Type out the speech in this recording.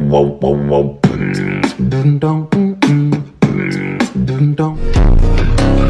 Whoa, whoa, whoa. Dun, dun, mm, mm. Dun, dun.